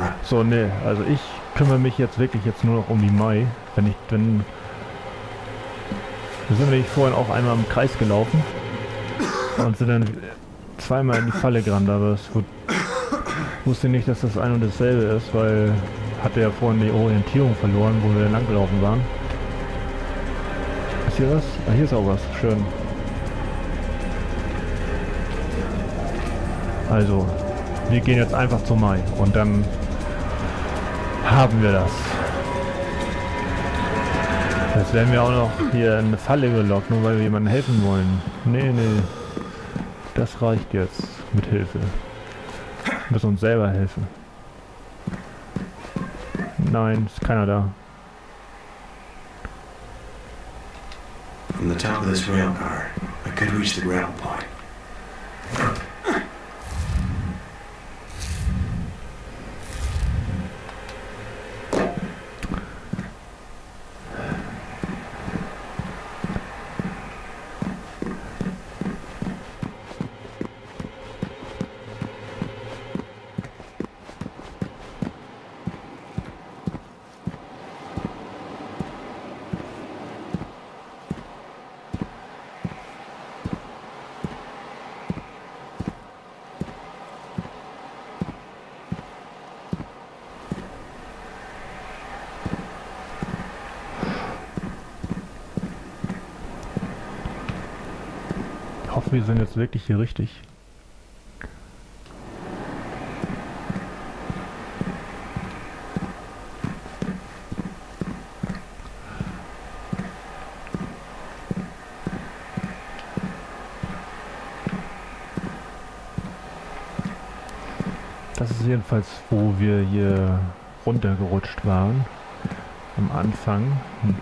Right. So, ne, also ich kümmere mich jetzt wirklich jetzt nur noch um die Mai. Wenn ich, wenn... Wir sind nämlich vorhin auch einmal im Kreis gelaufen und sind dann zweimal in die Falle gerannt, aber es wusste nicht, dass das ein und dasselbe ist, weil hatte ja vorhin die Orientierung verloren, wo wir lang gelaufen waren. Ist hier was? Ah, hier ist auch was. Schön. Also, wir gehen jetzt einfach zum Mai und dann haben wir das. Jetzt werden wir auch noch hier in eine Falle gelockt, nur weil wir jemandem helfen wollen. Nee, nee. Das reicht jetzt mit Hilfe. Wir müssen uns selber helfen. Nein, ist keiner da. From the top of this rail car, I could reach the gravel point. Wir sind jetzt wirklich hier richtig. Das ist jedenfalls, wo wir hier runtergerutscht waren. Am Anfang. Hm,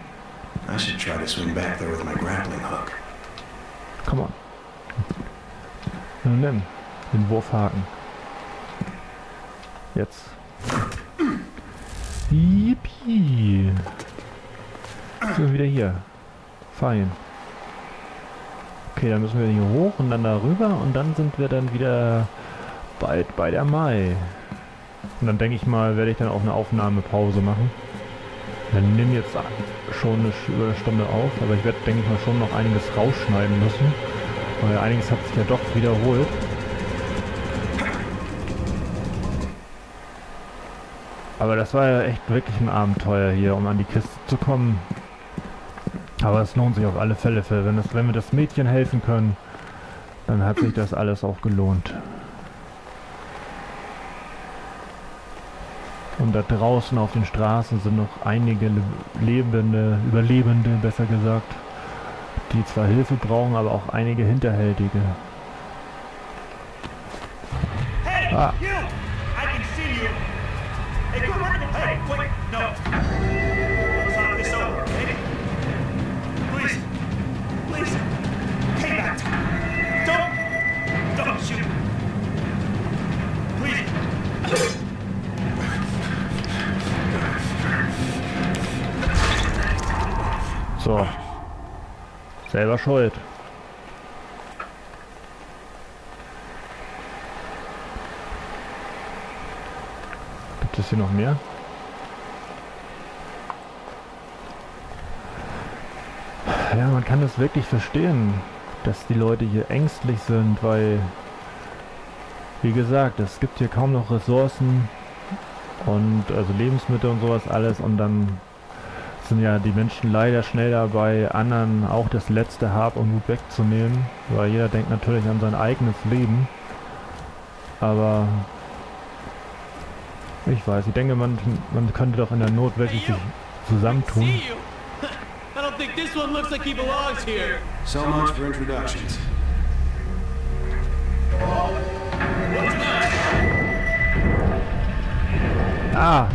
I should try to swing back there with my grappling hook. Come on. Nun nimm den Wurfhaken. Jetzt. Yippie. Sind wieder hier. Fein. Okay, dann müssen wir hier hoch und dann darüber und dann sind wir dann wieder bald bei der Mai. Und dann denke ich mal, werde ich dann auch eine Aufnahmepause machen. Wir nehmen jetzt schon eine Stunde auf, aber ich werde, denke ich mal, schon noch einiges rausschneiden müssen. Weil einiges hat sich ja doch wiederholt. Aber das war ja echt wirklich ein Abenteuer hier, um an die Kiste zu kommen. Aber es lohnt sich auf alle Fälle, für, wenn, das, wenn wir das Mädchen helfen können, dann hat sich das alles auch gelohnt. Und da draußen auf den Straßen sind noch einige Le- Lebende, Überlebende, besser gesagt, die zwar Hilfe brauchen, aber auch einige Hinterhältige. Hey, Ah. you! I can see you. Hey, come on. Hey, wait, no. Let's talk this over, okay? Please, please, take that. Don't, don't shoot. Please. So. Selber schuld. Gibt es hier noch mehr? Ja, man kann das wirklich verstehen, dass die Leute hier ängstlich sind, weil, wie gesagt, es gibt hier kaum noch Ressourcen und also Lebensmittel und sowas alles und dann sind ja die Menschen leider schnell dabei, anderen auch das letzte Hab und Gut wegzunehmen, weil jeder denkt natürlich an sein eigenes Leben. Aber ich weiß, ich denke, man, man könnte doch in der Not wirklich sich zusammentun. So much for introductions. Ah!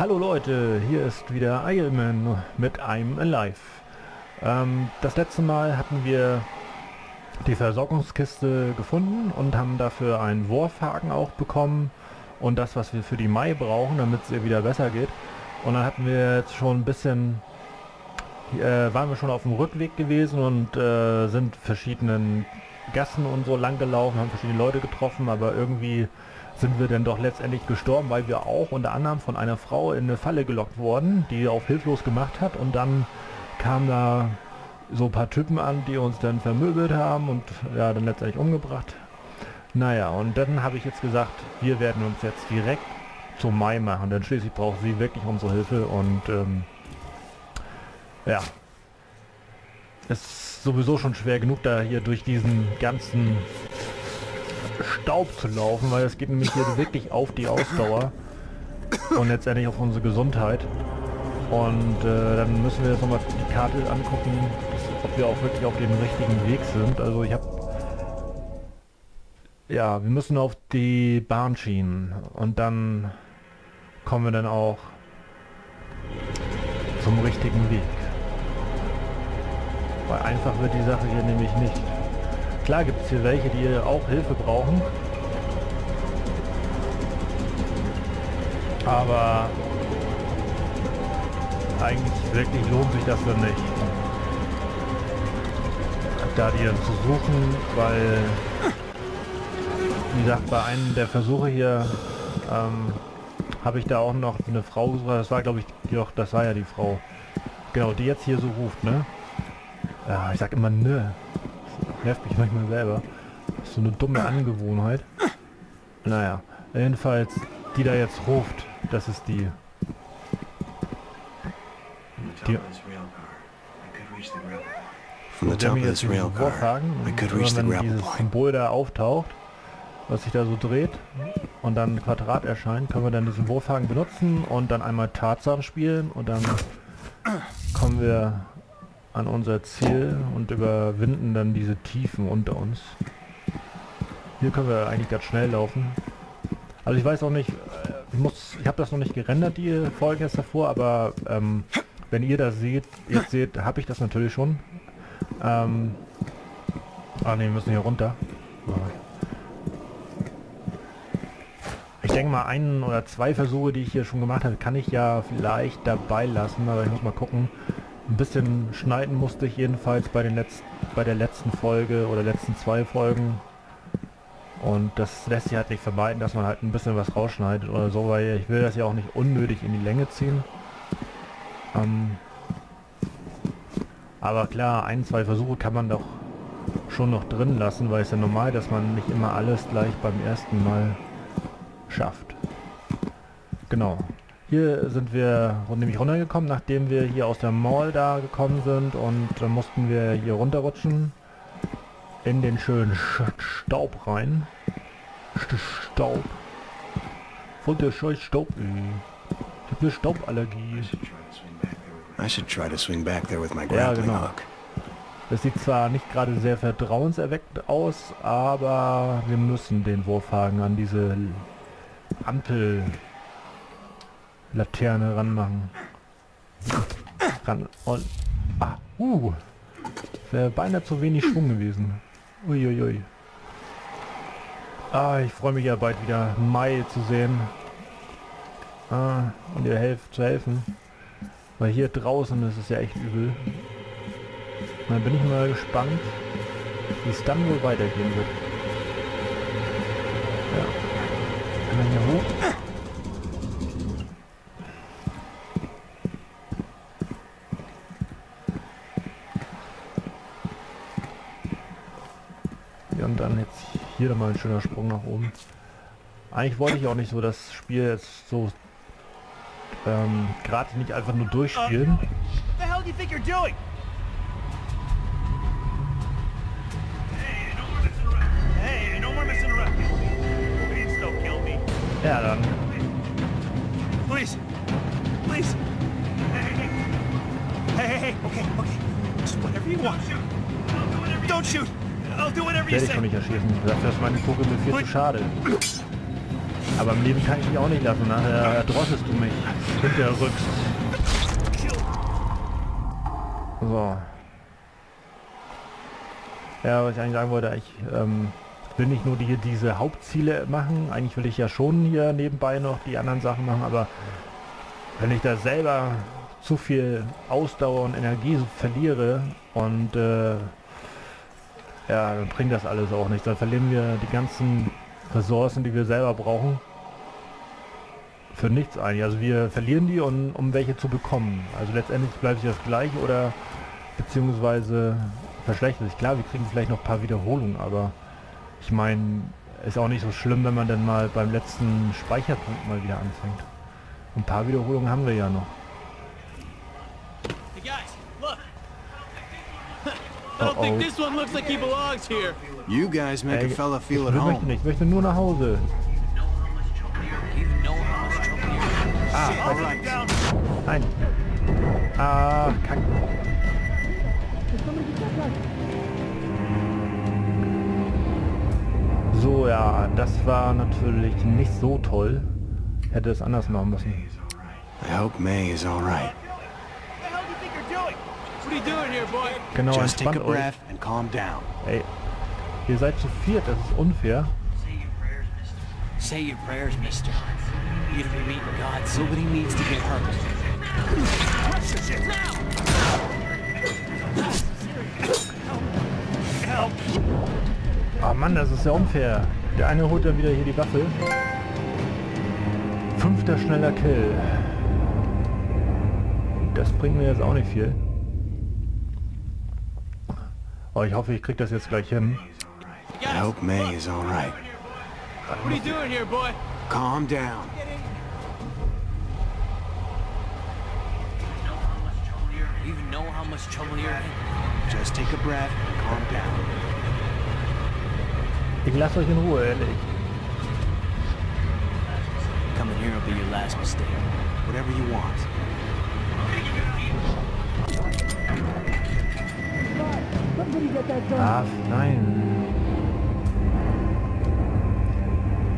Hallo Leute, hier ist wieder Ironman mit I'm Alive. Ähm, das letzte Mal hatten wir die Versorgungskiste gefunden und haben dafür einen Wurfhaken auch bekommen und das, was wir für die Mai brauchen, damit es ihr wieder besser geht. Und dann hatten wir jetzt schon ein bisschen, äh, waren wir schon auf dem Rückweg gewesen und äh, sind verschiedenen Gassen und so lang gelaufen, haben verschiedene Leute getroffen, aber irgendwie sind wir dann doch letztendlich gestorben, weil wir auch unter anderem von einer Frau in eine Falle gelockt wurden, die auf hilflos gemacht hat. Und dann kamen da so ein paar Typen an, die uns dann vermöbelt haben und ja, dann letztendlich umgebracht. Naja, und dann habe ich jetzt gesagt, wir werden uns jetzt direkt zum Mai machen, denn schließlich braucht sie wirklich unsere Hilfe und ähm, ja, es ist sowieso schon schwer genug, da hier durch diesen ganzen Staub zu laufen, weil es geht nämlich hier wirklich auf die Ausdauer und letztendlich auf unsere Gesundheit. Und äh, dann müssen wir jetzt nochmal die Karte angucken, ob wir auch wirklich auf dem richtigen Weg sind. Also ich habe... Ja, wir müssen auf die Bahnschienen und dann kommen wir dann auch zum richtigen Weg. Weil einfach wird die Sache hier nämlich nicht. Klar gibt es hier welche, die auch Hilfe brauchen. Aber eigentlich wirklich lohnt sich das dann nicht. Da die dann zu suchen, weil wie gesagt, bei einem der Versuche hier ähm, habe ich da auch noch eine Frau gesucht. Das war glaube ich, doch, das war ja die Frau. Genau, die jetzt hier so ruft, ne? Ja, ich sag immer ne. Nervt mich manchmal selber. Das ist so eine dumme Angewohnheit. Naja, jedenfalls, die da jetzt ruft, das ist die. From the top Yeah. of this rail car, I could reach the rail. Wir From the top of this rail car, Wurfhaken. I Und could reach the gravel dieses. Symbol da auftaucht, was sich da so dreht und dann ein Quadrat erscheint, können wir dann diesen Wurfhaken benutzen und dann einmal Tarzan spielen und dann kommen wir an unser Ziel und überwinden dann diese Tiefen unter uns. Hier können wir eigentlich ganz schnell laufen. Also ich weiß auch nicht, äh, ich muss, ich habe das noch nicht gerendert, die Folgen jetzt davor, aber ähm, wenn ihr das seht, jetzt seht, habe ich das natürlich schon. Ähm, ah ne, wir müssen hier runter. Ich denke mal, einen oder zwei Versuche, die ich hier schon gemacht habe, kann ich ja vielleicht dabei lassen, aber ich muss mal gucken. Ein bisschen schneiden musste ich jedenfalls bei, den letzten, bei der letzten Folge oder letzten zwei Folgen. Und das lässt sich halt nicht vermeiden, dass man halt ein bisschen was rausschneidet oder so, weil ich will das ja auch nicht unnötig in die Länge ziehen. Ähm, aber klar, ein, zwei Versuche kann man doch schon noch drin lassen, weil es ja normal, dass man nicht immer alles gleich beim ersten Mal schafft. Genau. Hier sind wir nämlich runtergekommen, nachdem wir hier aus der Mall da gekommen sind und dann mussten wir hier runterrutschen in den schönen Sch Staub rein. St Staub. Von der scheiß Staub. Ich hab eine Stauballergie. I should try to swing back there with my Ja, genau. hook. Das sieht zwar nicht gerade sehr vertrauenserweckend aus, aber wir müssen den Wurfhaken an diese Ampel Laterne ranmachen. Ran und ah, uh, wäre beinahe zu wenig Schwung gewesen. Uiuiui. Ah, ich freue mich ja bald wieder Mai zu sehen. Ah, und ihr helft zu helfen. Weil hier draußen ist es ja echt übel. Dann bin ich mal gespannt, wie es dann wohl weitergehen wird. Ja. Kann man hier hoch? Ja, und dann jetzt hier dann mal ein schöner Sprung nach oben. Eigentlich wollte ich auch nicht so das Spiel jetzt so ähm, gerade nicht einfach nur durchspielen. Ja, dann Please. Please. Hey, hey, hey. Hey, hey, hey. Okay, okay. Just whatever you want. Don't shoot. Werde ich schon nicht erschießen. Dafür ist meine Kugel mir viel zu schade. Aber im Leben kann ich dich auch nicht lassen. Nachher erdrosselst du mich. Hinterrücks. So. Ja, was ich eigentlich sagen wollte, ich ähm, will nicht nur die, diese Hauptziele machen. Eigentlich will ich ja schon hier nebenbei noch die anderen Sachen machen, aber wenn ich da selber zu viel Ausdauer und Energie verliere und äh, Ja, dann bringt das alles auch nichts. Dann verlieren wir die ganzen Ressourcen, die wir selber brauchen. Für nichts eigentlich. Also wir verlieren die, um, um welche zu bekommen. Also letztendlich bleibt sich das gleich oder beziehungsweise verschlechtert sich. Klar, wir kriegen vielleicht noch ein paar Wiederholungen, aber ich meine, ist auch nicht so schlimm, wenn man dann mal beim letzten Speicherpunkt mal wieder anfängt. Ein paar Wiederholungen haben wir ja noch. Hey guys, look. I don't think this one looks like he belongs here. You guys make a fella ich feel at möchte home. nicht, ich möchte nur nach Hause. Ah. Nein. Ah, kack. So, ja, das war natürlich nicht so toll. Hätte es anders machen müssen. I hope May is all right. What the hell do you think you're doing? What are you doing here, boy? Genau, Just take a entspannt euch. breath and calm down. Ey, ihr seid zu viert, das ist unfair. Say your prayers, mister. You're gonna be meeting God soon. Nobody needs to get hurt. Help! Ah Mann, das ist ja unfair. Der eine holt dann wieder hier die Waffe. Fünfter schneller Kill. Das bringt mir jetzt auch nicht viel. Oh, ich hoffe, ich krieg das jetzt gleich hin. I hope May is all right. What are you doing here, boy? Calm down. You even know how much trouble you're in? Just take a breath and calm down. Ich lasse euch in Ruhe, ehrlich. Coming here will be your last mistake. Whatever you want. Ah, nein.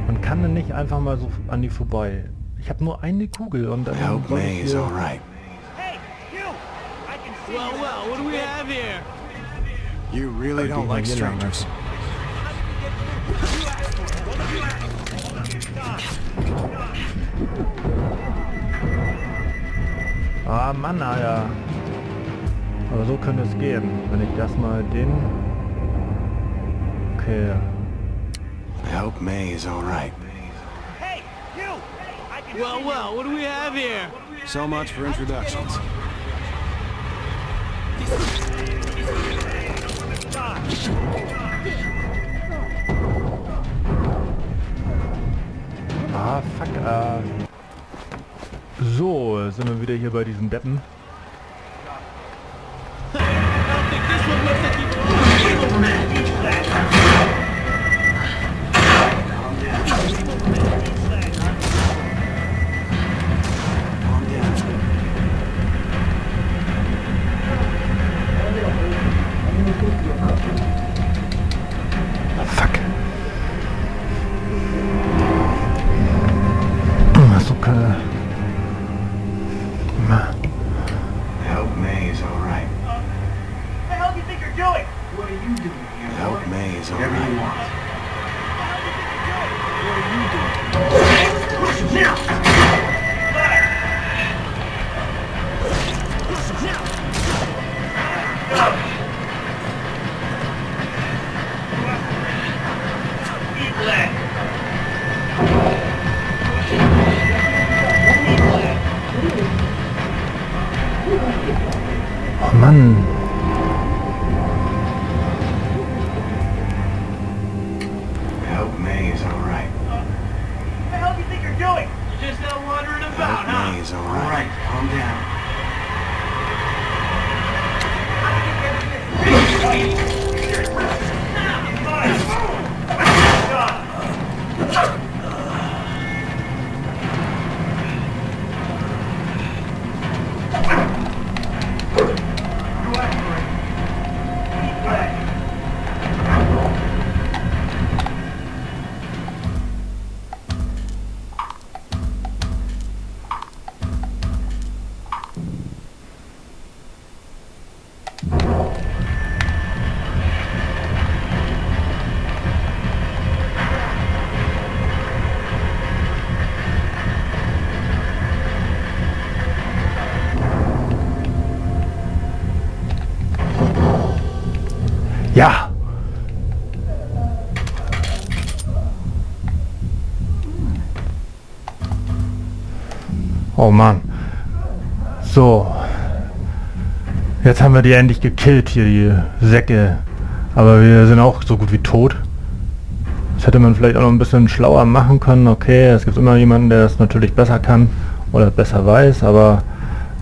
Man kann dann nicht einfach mal so an die vorbei. Ich habe nur eine Kugel und dann May ich is hier... all right. Hey, you! I can see Well, well, what do we have here? You really don't like strangers. Ah, Mann, Alter. Aber so könnte es gehen. Wenn ich das mal den... Okay. I hope May is all right. Hey, you! Well, well, what do we have here? So much for introductions. Ah, fuck. Ah. So, sind wir wieder hier bei diesen Deppen. So Oh Oh Mann. So. Jetzt haben wir die endlich gekillt hier, die Säcke. Aber wir sind auch so gut wie tot. Das hätte man vielleicht auch noch ein bisschen schlauer machen können. Okay, es gibt immer jemanden, der das natürlich besser kann oder besser weiß, aber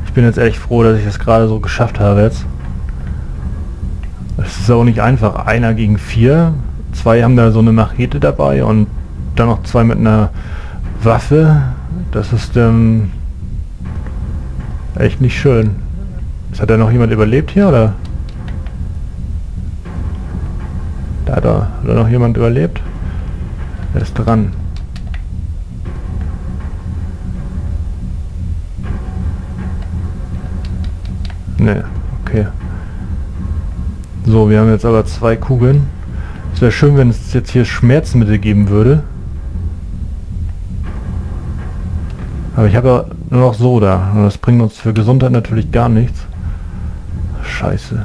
ich bin jetzt echt froh, dass ich das gerade so geschafft habe jetzt. Es ist auch nicht einfach. Einer gegen vier. Zwei haben da so eine Machete dabei und dann noch zwei mit einer Waffe. Das ist ähm, echt nicht schön. Hat da noch jemand überlebt hier oder? Da hat, er, hat da noch jemand überlebt? Er ist dran. Ne, okay. So, wir haben jetzt aber zwei Kugeln. Es wäre schön, wenn es jetzt hier Schmerzmittel geben würde. Aber ich habe ja nur noch Soda. Und das bringt uns für Gesundheit natürlich gar nichts. Scheiße.